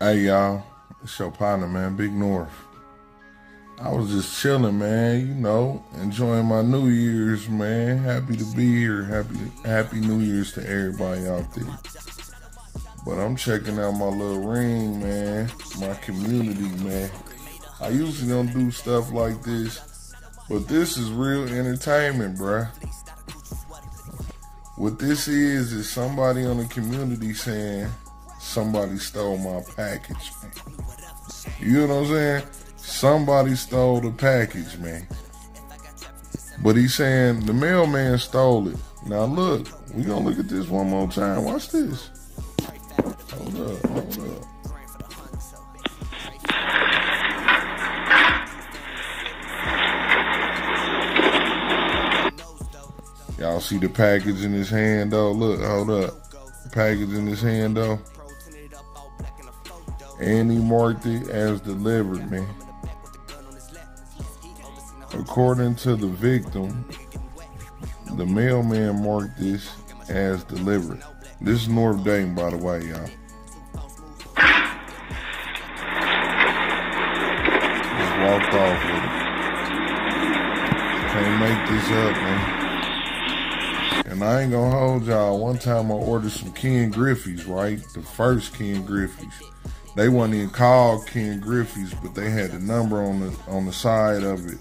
Hey y'all, it's your partner, man, Big North. I was just chilling, man. You know, enjoying my New Year's, man. Happy to be here. Happy, Happy New Year's to everybody out there. But I'm checking out my little ring, man. My community, man. I usually don't do stuff like this, but this is real entertainment, bruh. What this is is somebody on the community saying somebody stole my package, man. You know what I'm saying? Somebody stole the package, man. But he's saying the mailman stole it. Now look, we gonna look at this one more time. Watch this. Hold up, hold up. Y'all see the package in his hand though? Look, hold up. Package in his hand though. And he marked it as delivered, man. According to the victim, the mailman marked this as delivered. This is North Dayton, by the way, y'all. Just walked off with it. Can't make this up, man. And I ain't gonna hold y'all. One time I ordered some Ken Griffey's, right? The first Ken Griffey's. They wasn't even called Ken Griffey's, but they had the number on the on the side of it.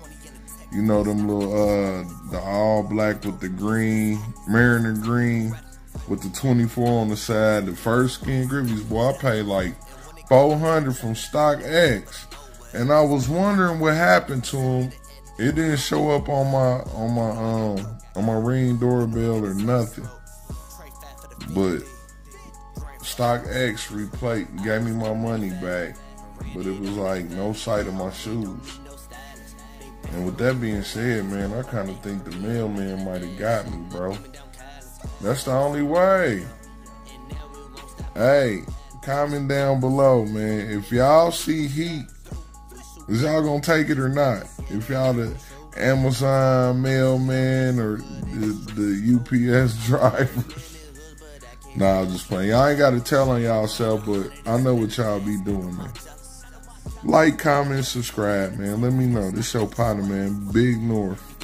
You know them little uh the all black with the green, mariner green with the 24 on the side. The first Ken Griffey's, boy, I paid like 400 from StockX. And I was wondering what happened to him. It didn't show up on my on my um on my ring doorbell or nothing. But StockX replate gave me my money back. But it was like no sight of my shoes. And with that being said, man, I kind of think the mailman might have got me, bro. That's the only way. Hey, comment down below, man. If y'all see heat, is y'all gonna take it or not? If y'all the Amazon mailman or the, the UPS driver. Nah, I'm just playing. Y'all ain't gotta tell on y'all self, but I know what y'all be doing, man. Like, comment, subscribe, man. Let me know. This show partner, man. Big North.